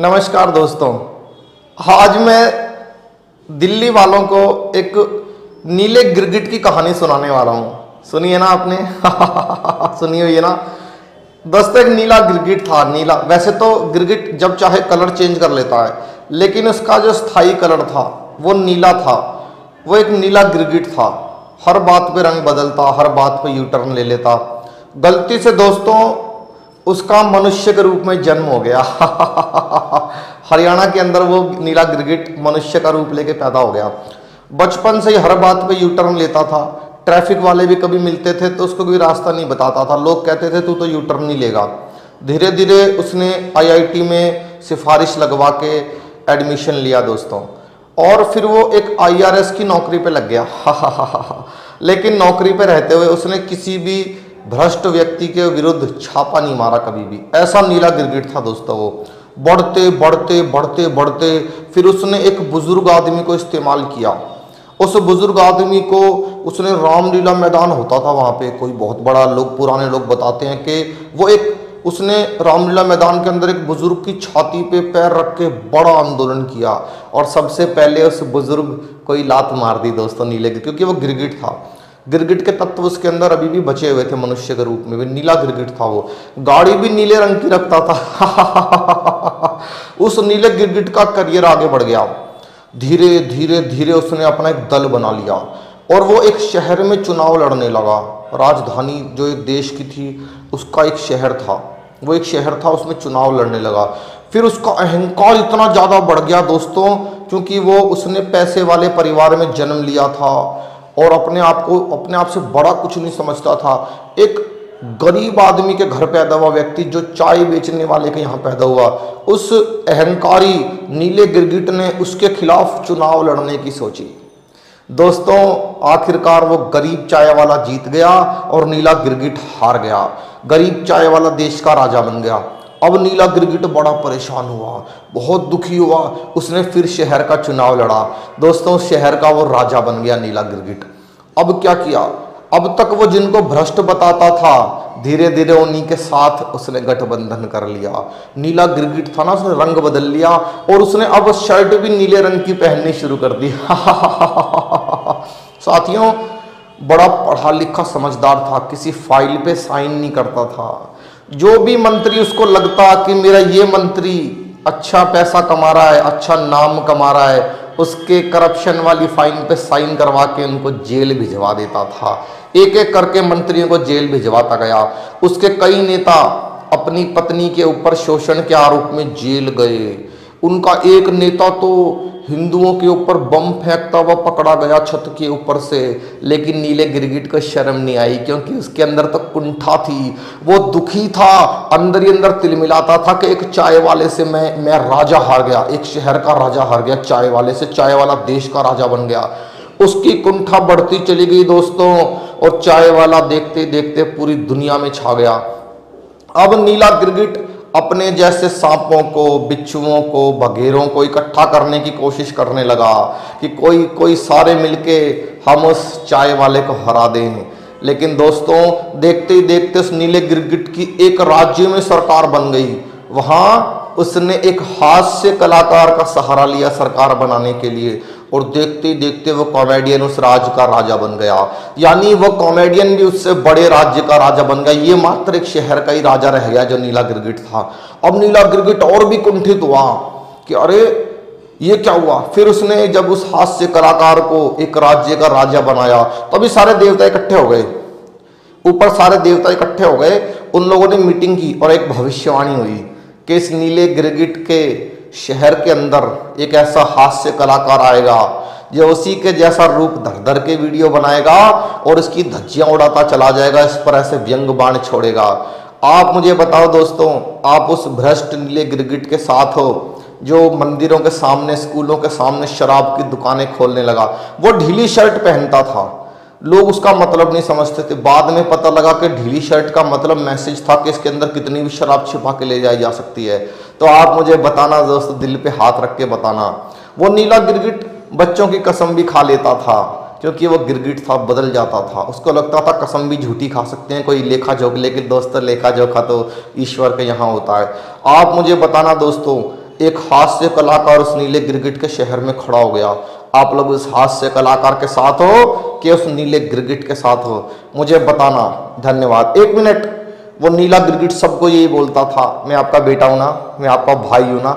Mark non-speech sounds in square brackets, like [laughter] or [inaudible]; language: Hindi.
नमस्कार दोस्तों। आज मैं दिल्ली वालों को एक नीले गिरगिट की कहानी सुनाने वाला हूँ। सुनिए ना आपने? सुनी हुई है ना। दोस्तों, एक नीला गिरगिट था, नीला। वैसे तो गिरगिट जब चाहे कलर चेंज कर लेता है, लेकिन उसका जो स्थायी कलर था, वो नीला था। वो एक नीला गिरगिट था। हर बात पे रंग बदलता, हर बात पे यू टर्न ले लेता। गलती से दोस्तों उसका मनुष्य के रूप में जन्म हो गया। हरियाणा के अंदर वो नीला गिरगिट मनुष्य का रूप लेके पैदा हो गया। बचपन से ही हर बात पे यू टर्न लेता था। ट्रैफ़िक वाले भी कभी मिलते थे तो उसको कोई रास्ता नहीं बताता था। लोग कहते थे, तू तो यू टर्न नहीं लेगा। धीरे धीरे उसने आईआईटी में सिफारिश लगवा के एडमिशन लिया दोस्तों। और फिर वो एक आईआरएस की नौकरी पे लग गया। [laughs] लेकिन नौकरी पे रहते हुए उसने किसी भी भ्रष्ट व्यक्ति के विरुद्ध छापा नहीं मारा कभी भी। ऐसा नीला गिरगिट था दोस्तों वो। बढ़ते बढ़ते बढ़ते बढ़ते, फिर उसने एक बुज़ुर्ग आदमी को इस्तेमाल किया। उस बुज़ुर्ग आदमी को उसने रामलीला मैदान होता था वहाँ पे। कोई बहुत बड़ा लोग, पुराने लोग बताते हैं कि वो एक, उसने रामलीला मैदान के अंदर एक बुज़ुर्ग की छाती पे पैर रख के बड़ा आंदोलन किया। और सबसे पहले उस बुज़ुर्ग कोई लात मार दी दोस्तों नीले क्योंकि वो गिरगिट था। गिरगिट के तत्व उसके अंदर अभी भी बचे हुए थे मनुष्य के रूप में, भी नीला गिरगिट था वो। गाड़ी भी नीले रंग की रखता था। [laughs] उस नीले गिरगिट का करियर आगे बढ़ गया। धीरे धीरे धीरे उसने अपना एक दल बना लिया और वो एक शहर में चुनाव लड़ने लगा। राजधानी जो एक देश की थी, उसका एक शहर था। वो एक शहर था, उसमें चुनाव लड़ने लगा। फिर उसका अहंकार इतना ज़्यादा बढ़ गया दोस्तों, क्योंकि वो उसने पैसे वाले परिवार में जन्म लिया था। और अपने आप को, अपने आप से बड़ा कुछ नहीं समझता था। एक गरीब आदमी के घर पैदा हुआ व्यक्ति जो चाय बेचने वाले के यहाँ पैदा हुआ। उस अहंकारी नीले गिरगिट ने उसके खिलाफ चुनाव लड़ने की सोची। दोस्तों, आखिरकार वो गरीब चाय वाला जीत गया और नीला गिरगिट हार गया। गरीब चाय वाला देश का राजा बन गया। अब नीला गिरगिट बड़ा परेशान हुआ, बहुत दुखी हुआ। उसने फिर शहर का चुनाव लड़ा। दोस्तों, शहर का वो राजा बन गया नीला गिरगिट अब क्या किया? अब तक वो जिनको भ्रष्ट बताता था धीरे धीरे उन्हीं के साथ उसने गठबंधन कर लिया। नीला गिरगिट था ना, उसने रंग बदल लिया और उसने अब शर्ट भी नीले रंग की पहननी शुरू कर दी। [laughs] साथियों, बड़ा पढ़ा लिखा समझदार था, किसी फ़ाइल पे साइन नहीं करता था। जो भी मंत्री उसको लगता कि मेरा ये मंत्री अच्छा पैसा कमा रहा है अच्छा नाम कमा रहा है, उसके करप्शन वाली फाइन पे साइन करवा के उनको जेल भिजवा देता था। एक एक करके मंत्रियों को जेल भिजवाता गया। उसके कई नेता अपनी पत्नी के ऊपर शोषण के आरोप में जेल गए। उनका एक नेता तो हिंदुओं के ऊपर बम फेंकता हुआ पकड़ा गया छत के ऊपर से, लेकिन नीले गिरगिट को शर्म नहीं आई, क्योंकि उसके अंदर तो कुंठा थी। वो दुखी था, अंदर ही अंदर तिलमिलाता था कि एक चाय वाले से मैं मैं राजा हार गया, एक शहर का राजा हार गया, चाय वाले से, चाय वाला देश का राजा बन गया। उसकी कुंठा बढ़ती चली गई दोस्तों, और चाय वाला देखते देखते पूरी दुनिया में छा गया। अब नीला गिरगिट अपने जैसे सांपों को, बिच्छुओं को बघेरों को इकट्ठा करने की कोशिश करने लगा कि कोई कोई सारे मिलके हम उस चाय वाले को हरा दें। लेकिन दोस्तों, देखते ही देखते उस नीले गिरगिट की एक राज्य में सरकार बन गई। वहाँ उसने एक हास्य कलाकार का सहारा लिया सरकार बनाने के लिए। और देखते देखते वो कॉमेडियन उस राज्य का राजा बन गया। यानी वो कॉमेडियन भी उससे बड़े राज्य का राजा बन गया। ये मात्र एक शहर का ही राजा रह गया जो नीला गिरगिट था। अब नीला गिरगिट और भी कुंठित हुआ कि अरे, ये क्या हुआ? फिर उसने जब उस हास्य कलाकार को एक राज्य का राजा बनाया, तभी सारे देवता इकट्ठे हो गए। ऊपर सारे देवता इकट्ठे हो गए। उन लोगों ने मीटिंग की और एक भविष्यवाणी हुई। कि इस नीले गिरगिट के शहर के अंदर एक ऐसा हास्य कलाकार आएगा, जो उसी के जैसा रूप धर धर के वीडियो बनाएगा और इसकी धज्जियाँ उड़ाता चला जाएगा, इस पर ऐसे व्यंग बाण छोड़ेगा। आप मुझे बताओ दोस्तों, आप उस भ्रष्ट नीले गिरगिट के साथ हो, जो मंदिरों के सामने, स्कूलों के सामने शराब की दुकानें खोलने लगा। वो ढीली शर्ट पहनता था लोग उसका मतलब नहीं समझते थे। बाद में पता लगा कि ढीली शर्ट का मतलब मैसेज था कि इसके अंदर कितनी भी शराब छिपा के ले जाई जा सकती है। तो आप मुझे बताना, दोस्त, दिल पे हाथ रख के बताना। वो नीला गिरगिट बच्चों की कसम भी खा लेता था, क्योंकि वो गिरगिट था, बदल जाता था। उसको लगता था कसम भी झूठी खा सकते हैं, कोई लेखा जोख लेकिन दोस्त, लेखा जोखा तो ईश्वर के यहाँ होता है। आप मुझे बताना, दोस्तों, एक हास्य कलाकार उस नीले गिरगिट के शहर में खड़ा हो गया। आप लोग उस हास्य कलाकार के साथ हो कि उस नीले ग्रिगिट के साथ हो। मुझे बताना, धन्यवाद। एक मिनट, वो नीला ग्रिगिट सबको यही बोलता था, मैं आपका बेटा हूँ ना, मैं आपका भाई हूँ ना।